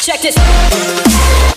Check this.